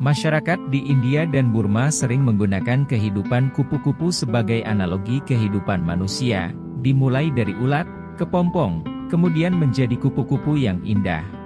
Masyarakat di India dan Burma sering menggunakan kehidupan kupu-kupu sebagai analogi kehidupan manusia, dimulai dari ulat, kepompong, kemudian menjadi kupu-kupu yang indah.